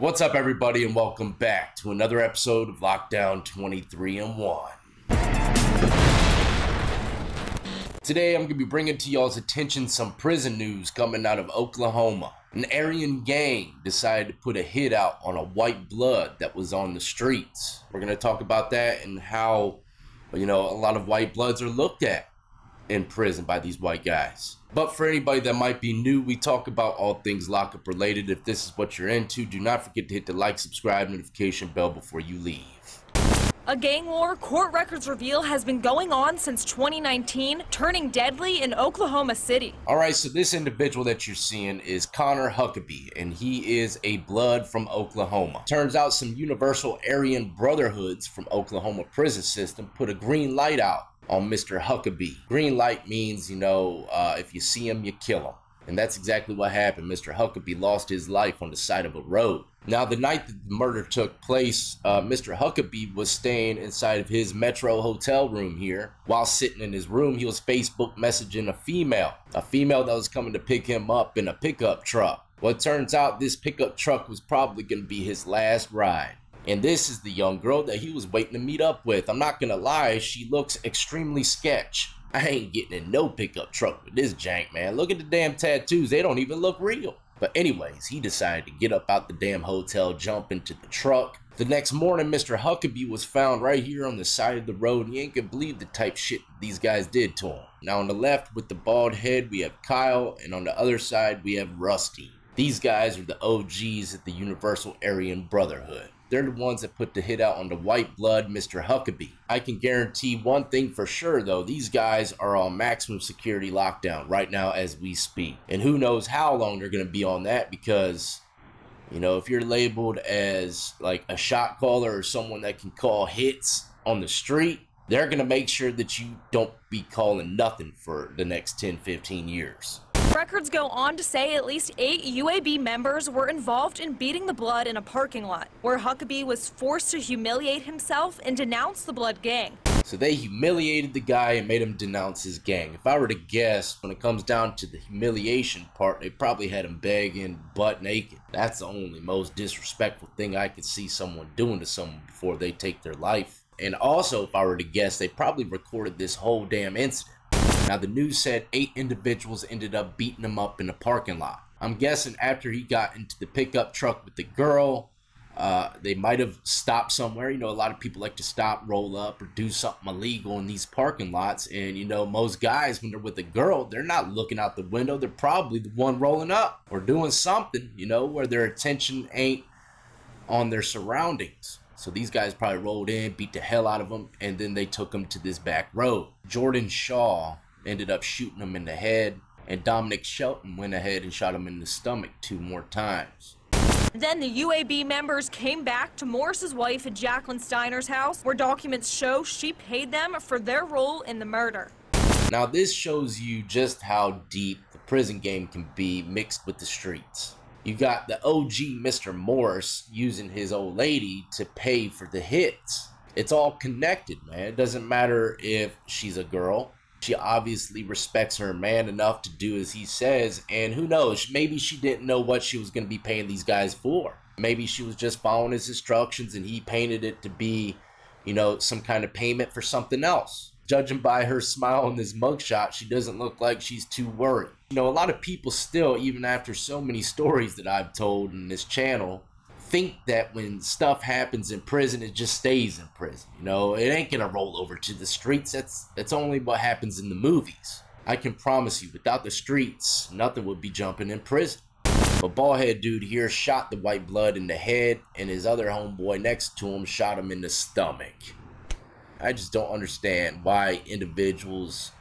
What's up, everybody, and welcome back to another episode of Lockdown 23 and 1. Today, I'm going to be bringing to y'all's attention some prison news coming out of Oklahoma. An Aryan gang decided to put a hit out on a white blood that was on the streets. We're going to talk about that and how, you know, a lot of white bloods are looked at in prison by these white guys. But for anybody that might be new, we talk about all things lockup related. If this is what you're into, do not forget to hit the like, subscribe, notification bell before you leave. A gang war, court records reveal, has been going on since 2019, turning deadly in Oklahoma City. All right, so this individual that you're seeing is Connor Huckabee, and he is a blood from Oklahoma. Turns out some Universal Aryan Brotherhoods from Oklahoma prison system put a green light out on Mr. Huckabee. Green light means, you know, uh, if you see him, you kill him. And that's exactly what happened. Mr. Huckabee lost his life on the side of a road. Now, the night that the murder took place, uh, Mr. Huckabee was staying inside of his Metro hotel room here. While sitting in his room, he was Facebook messaging a female, a female that was coming to pick him up in a pickup truck. Well, it turns out this pickup truck was probably going to be his last ride. And this is the young girl that he was waiting to meet up with. I'm not gonna lie, she looks extremely sketch. I ain't getting in no pickup truck with this jank, man. Look at the damn tattoos, they don't even look real. But anyways, he decided to get up out the damn hotel, jump into the truck. The next morning, Mr. Huckabee was found right here on the side of the road, and you ain't gonna believe the type shit these guys did to him. Now on the left with the bald head, we have Kyle, and on the other side, we have Rusty. These guys are the OGs at the Universal Aryan Brotherhood. They're the ones that put the hit out on the white blood Mr. Huckabee. I can guarantee one thing for sure though, these guys are on maximum security lockdown right now as we speak. And who knows how long they're going to be on that because you know, if you're labeled as like a shot caller or someone that can call hits on the street, they're going to make sure that you don't be calling nothing for the next 10, 15 years. Records go on to say at least eight UAB members were involved in beating the blood in a parking lot, where Huckabee was forced to humiliate himself and denounce the blood gang. So they humiliated the guy and made him denounce his gang. If I were to guess, when it comes down to the humiliation part, they probably had him begging butt naked. That's the only most disrespectful thing I could see someone doing to someone before they take their life. And also, if I were to guess, they probably recorded this whole damn incident. Now, the news said eight individuals ended up beating him up in the parking lot. I'm guessing after he got into the pickup truck with the girl, uh, they might have stopped somewhere. You know, a lot of people like to stop, roll up, or do something illegal in these parking lots. And, you know, most guys, when they're with a girl, they're not looking out the window. They're probably the one rolling up or doing something, you know, where their attention ain't on their surroundings. So these guys probably rolled in, beat the hell out of them, and then they took them to this back road. Jordan Shaw ended up shooting him in the head, and Dominic Shelton went ahead and shot him in the stomach two more times. Then the UAB members came back to Morris's wife at Jacqueline Steiner's house, where documents show she paid them for their role in the murder. Now, this shows you just how deep the prison game can be mixed with the streets. You got the OG Mr. Morris using his old lady to pay for the hits. It's all connected, man. It doesn't matter if she's a girl, she obviously respects her man enough to do as he says, and who knows, maybe she didn't know what she was going to be paying these guys for. Maybe she was just following his instructions and he painted it to be, you know, some kind of payment for something else. Judging by her smile in this mugshot, she doesn't look like she's too worried. You know, a lot of people still, even after so many stories that I've told in this channel, think that when stuff happens in prison, it just stays in prison. You know, it ain't gonna roll over to the streets. That's that's only what happens in the movies. I can promise you, without the streets, nothing would be jumping in prison. But ballhead dude here shot the white blood in the head, and his other homeboy next to him shot him in the stomach. I just don't understand why individuals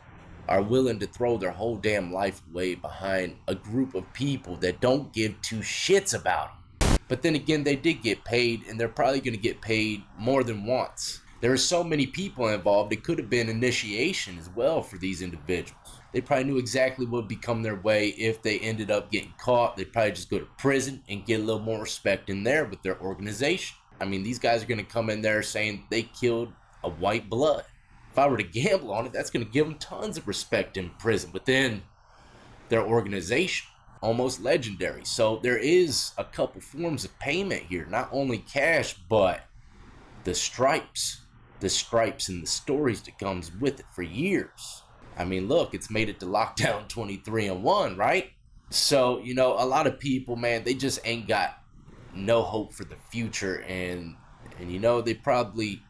are willing to throw their whole damn life away behind a group of people that don't give two shits about them. But then again, they did get paid, and they're probably going to get paid more than once. There are so many people involved, it could have been initiation as well for these individuals. They probably knew exactly what would become their way if they ended up getting caught. They'd probably just go to prison and get a little more respect in there with their organization. I mean, these guys are going to come in there saying they killed a white blood. If I were to gamble on it, that's going to give them tons of respect in prison within their organization. Almost legendary. So there is a couple forms of payment here, not only cash, but the stripes, the stripes and the stories that comes with it for years. I mean, look, it's made it to lockdown 23 and 1, right? So, you know, a lot of people, man, they just ain't got no hope for the future and and you know, they probably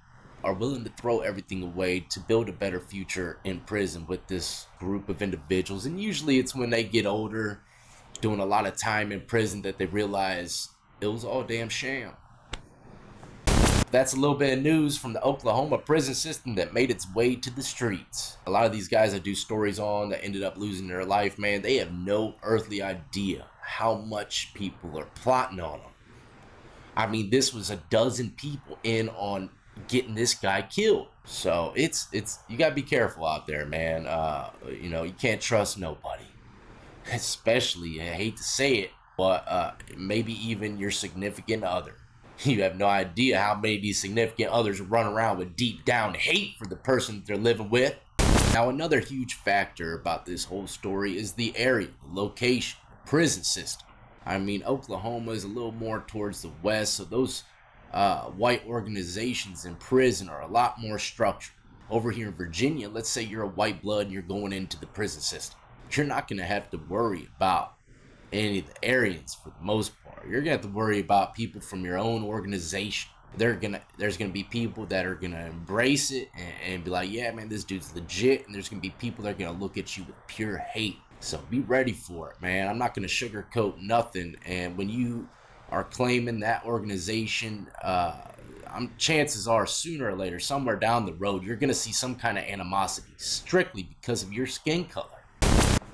are willing to throw everything away to build a better future in prison with this group of individuals. And usually it's when they get older, doing a lot of time in prison, that they realize it was all damn sham. That's a little bit of news from the Oklahoma prison system that made its way to the streets. A lot of these guys I do stories on that ended up losing their life, man, they have no earthly idea how much people are plotting on them. I mean, this was a dozen people in on getting this guy killed. So it's it's you gotta be careful out there, man. Uh, you know, you can't trust nobody. Especially, I hate to say it, but uh, maybe even your significant other. You have no idea how many of these significant others run around with deep down hate for the person they're living with. Now, another huge factor about this whole story is the area, the location, the prison system. I mean, Oklahoma is a little more towards the west, so those uh, white organizations in prison are a lot more structured. Over here in Virginia, let's say you're a white blood and you're going into the prison system. You're not going to have to worry about any of the Aryans for the most part. You're going to have to worry about people from your own organization. They're gonna there's gonna be people that are gonna embrace it and, and be like, yeah, man, this dude's legit. And there's gonna be people that are gonna look at you with pure hate. So be ready for it, man. I'm not gonna sugarcoat nothing. And when you are claiming that organization, uh, I'm, chances are sooner or later, somewhere down the road, you're going to see some kind of animosity strictly because of your skin color.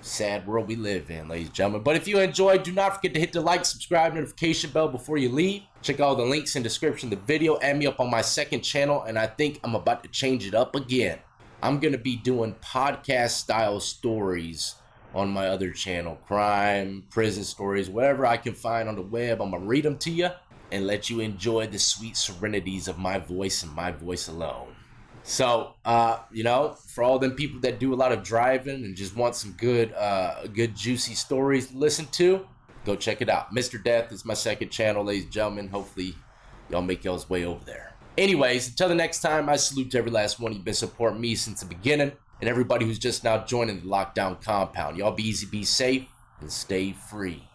Sad world we live in, ladies and gentlemen. But if you enjoyed, do not forget to hit the like, subscribe, notification bell before you leave. Check out the links in description of the video. Add me up on my second channel, and I think I'm about to change it up again. I'm going to be doing podcast style stories on my other channel crime, prison stories, whatever I can find on the web. I'm going to read them to you and let you enjoy the sweet serenities of my voice and my voice alone. So, uh, you know, for all them people that do a lot of driving and just want some good, uh, good juicy stories to listen to, go check it out. Mr. Death is my second channel, ladies and gentlemen. Hopefully, y'all make y'all's way over there. Anyways, until the next time, I salute to every last one. You've been supporting me since the beginning and everybody who's just now joining the lockdown compound. Y'all be easy, be safe, and stay free.